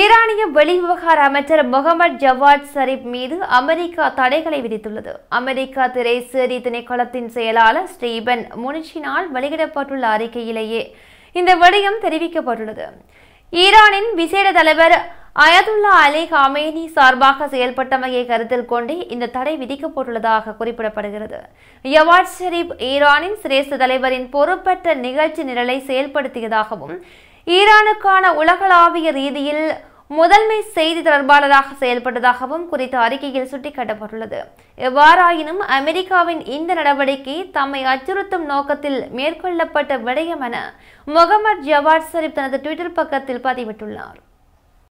ஈரானிய வெளிவிவகார அமைச்சர் முகமது ஜவாத் ஷரீப் மீது அமெரிக்கா தடைகளை விதித்துள்ளது. அமெரிக்கா திரைசேரி திணைக்களத்தின் செயலாளர் ஸ்டீபன் முனிச்சினால் வெளியிடப்பட்டுள்ள அறிக்கையிலேயே இந்த விடயம் தெரிவிக்கப்பட்டுள்ளது. ஈரானின் விசேட தலைவர் அயதுல்லா அலி ஹாமேனி சார்பாக செயல்பட்டமையை கருத்தில் கொண்டே இந்த தடை விதிக்கப்பட்டுள்ளதாக குறிப்பிடப்படுகிறது. யவாட் ஷரீப் ஈரானின் சிரேஷ்ட தலைவரின் பொறுப்பற்ற நிகழ்ச்சி நிரலை செயல்படுத்தியதாகவும் ஈரானுக்கான உலகளாவிய ரீதியில் முதன்மை செய்தி தொடர்பாளராக செயல்பட்டதாகவும் குறித்த அறிக்கையில் சுட்டிக்காட்டப்பட்டுள்ளது. எவ்வாறாயினும் அமெரிக்காவின் இந்த நடவடிக்கை தம்மை அச்சுறுத்தும் நோக்கத்தில் மேற்கொள்ளப்பட்ட விடயம் என முகமது ஜவாத் ஷரீப் தனது ட்விட்டர் பக்கத்தில் பதிவிட்டுள்ளார்.